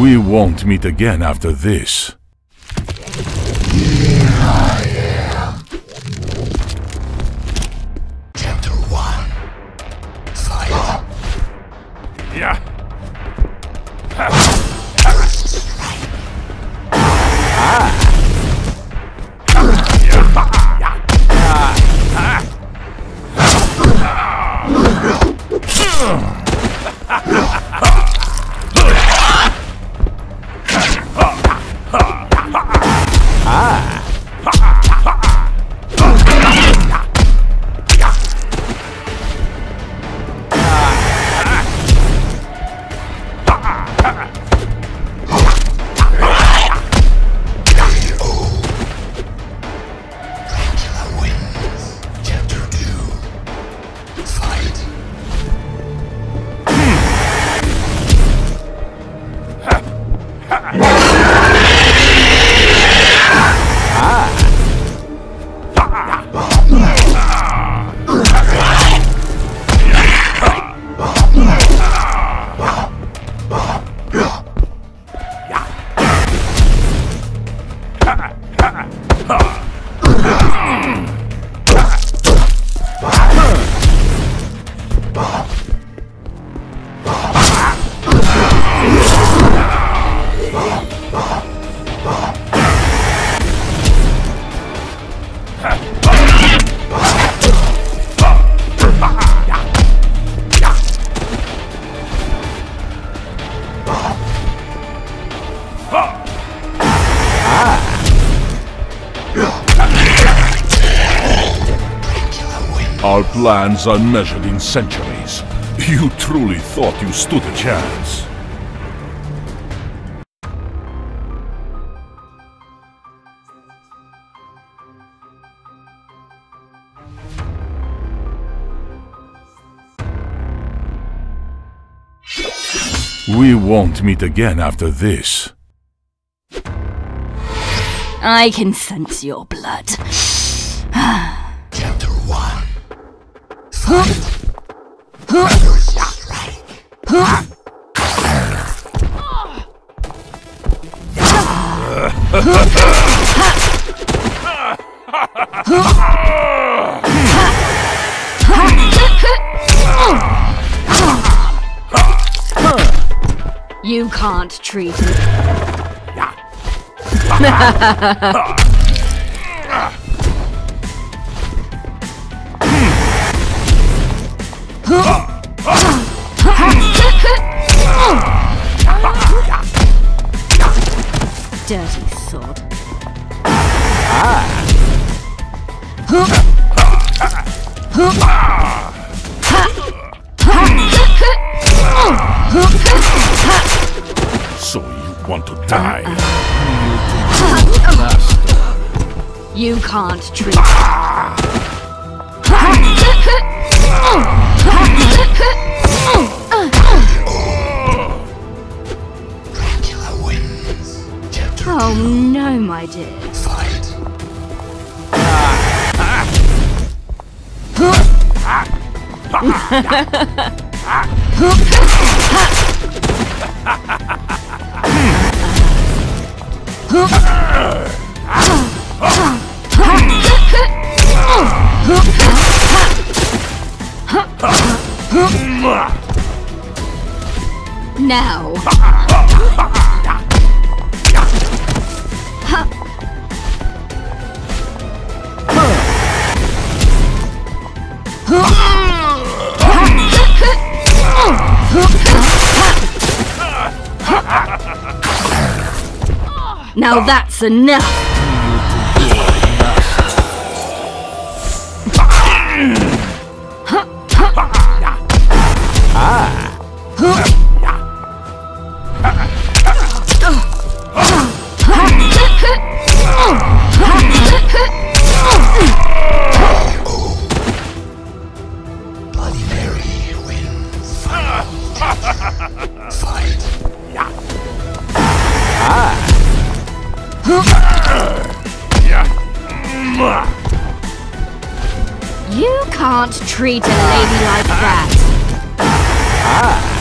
We won't meet again after this. Our are measured in centuries. You truly thought you stood a chance. We won't meet again after this. I can sense your blood. Dirty sod. So ah. Can't treat Dracula wins. Chapter Oh no, my dear. 2 Fight. Now. Now that's enough. Can't treat a lady like that. Ah.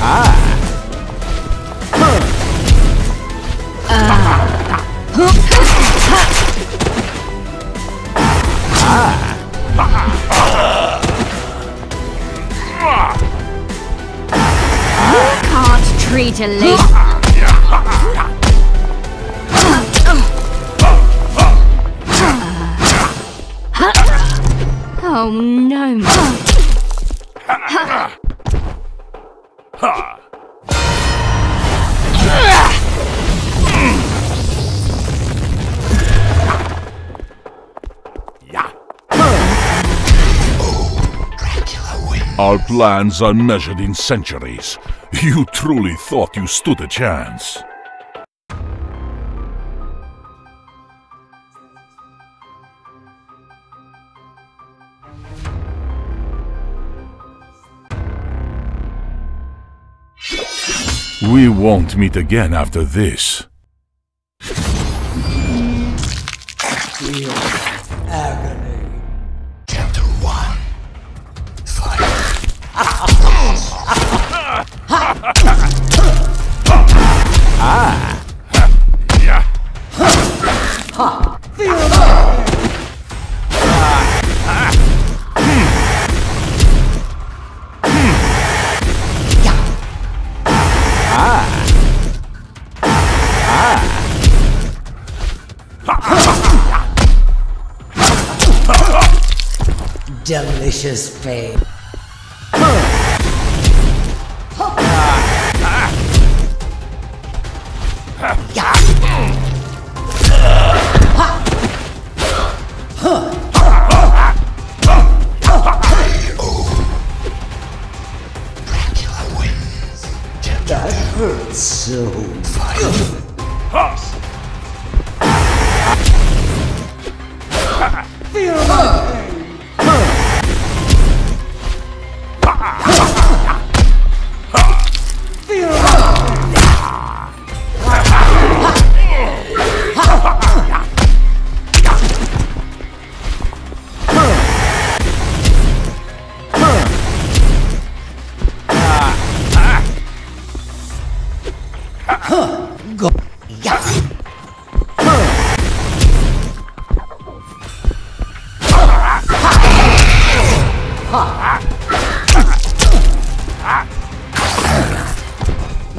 Ah. You can't treat a lady. Oh no, Dracula wins. Our plans are measured in centuries. You truly thought you stood a chance. We won't meet again after this. Delicious pain. Dracula wins. That hurts so. 5 Go.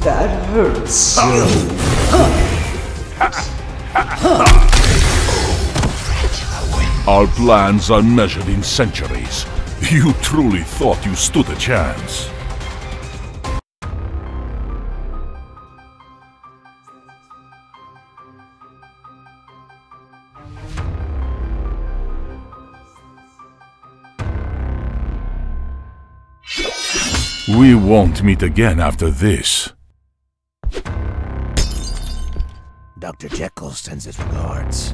That hurts so. Our plans are measured in centuries. You truly thought you stood a chance. Won't meet again after this. Dr. Jekyll sends his regards.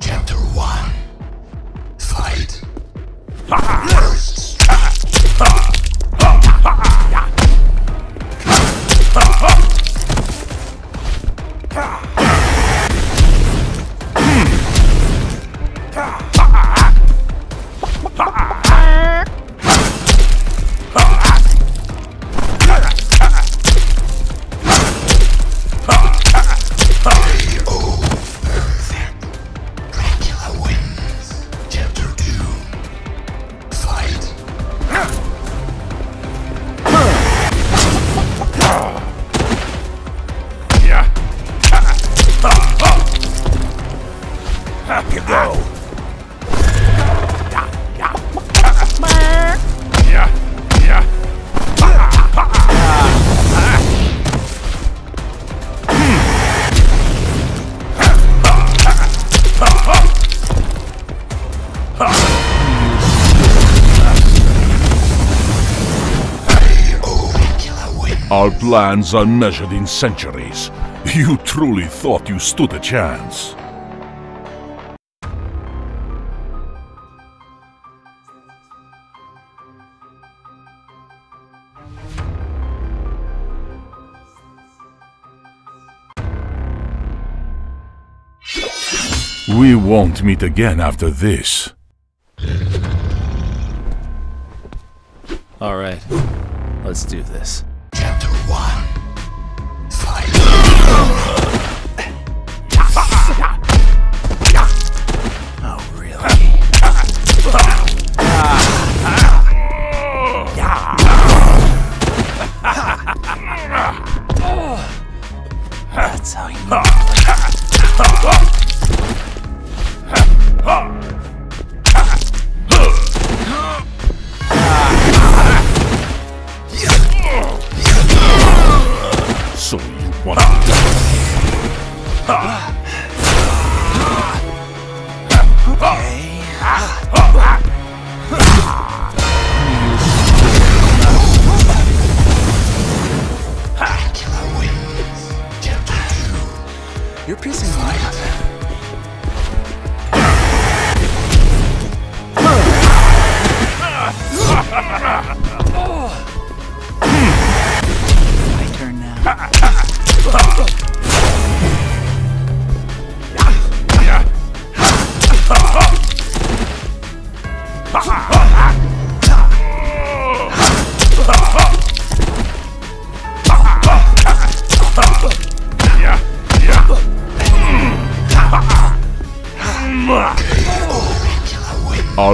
Chapter 1 You go. Our plans are measured in centuries. You truly thought you stood a chance. We won't meet again after this. All right, let's do this. So you want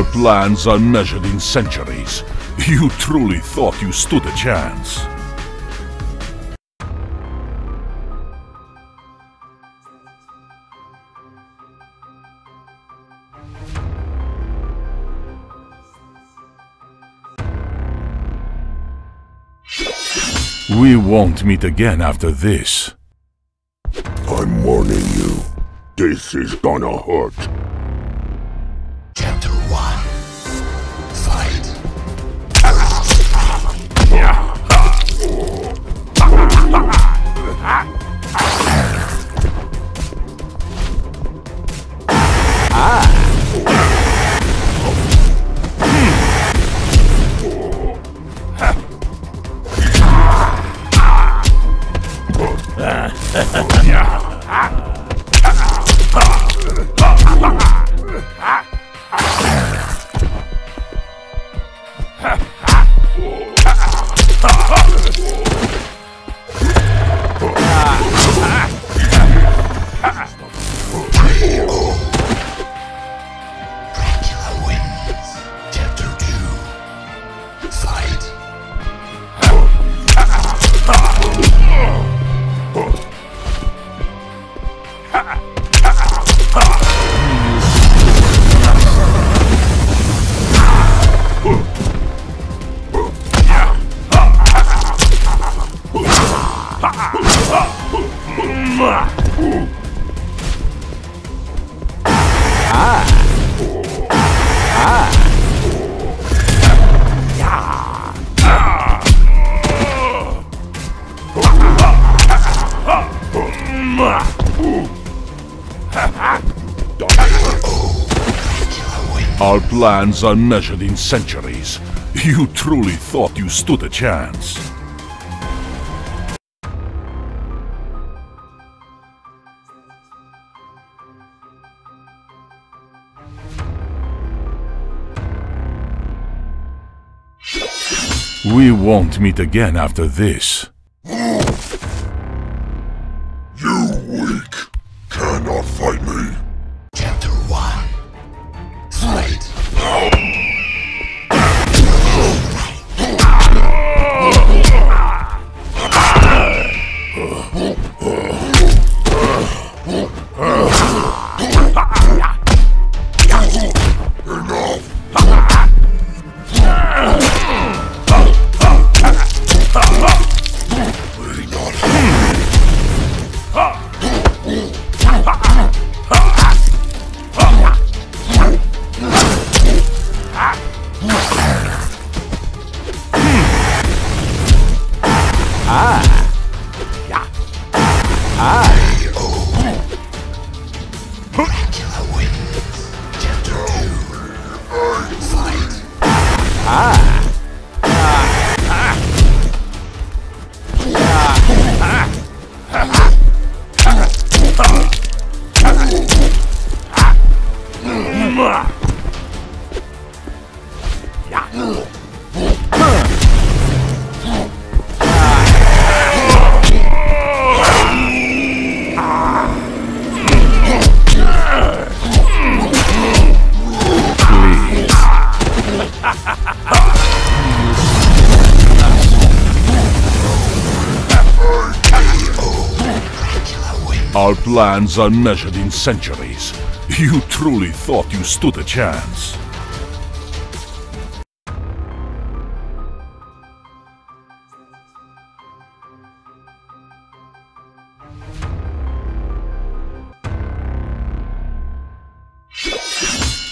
Our plans are measured in centuries. You truly thought you stood a chance. We won't meet again after this. I'm warning you. This is gonna hurt. Our plans are measured in centuries. You truly thought you stood a chance. We won't meet again after this. Huh? Plans are measured in centuries. You truly thought you stood a chance.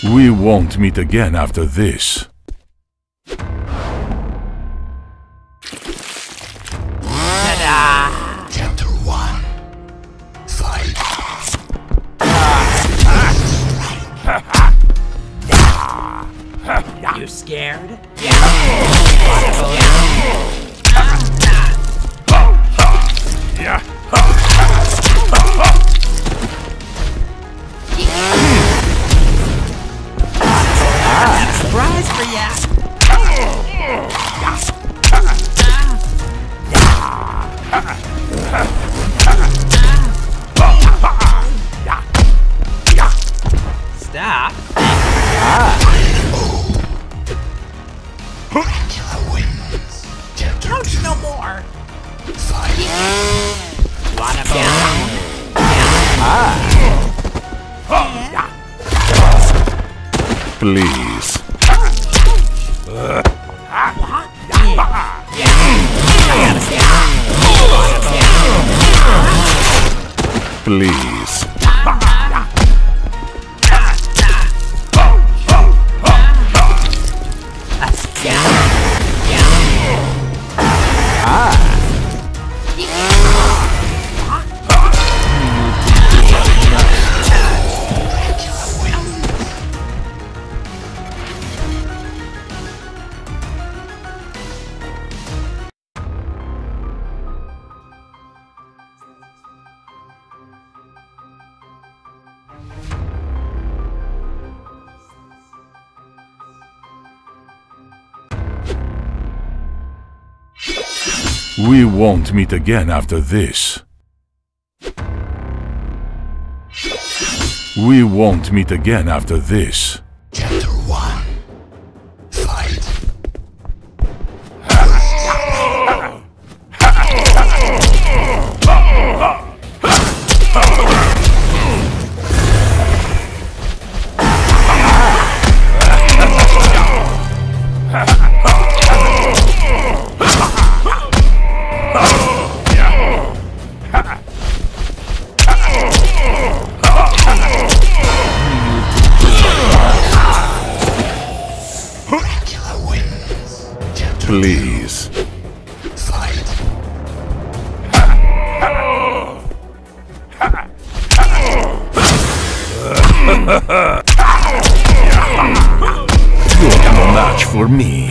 We won't meet again after this. Won't meet again after this. We won't meet again after this. You're no match for me.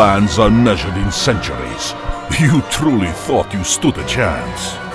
Plans are measured in centuries. You truly thought you stood a chance.